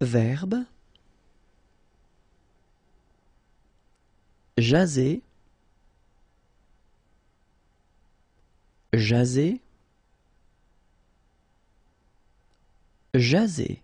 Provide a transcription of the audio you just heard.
Verbe. Jaser. Jaser. Jaser.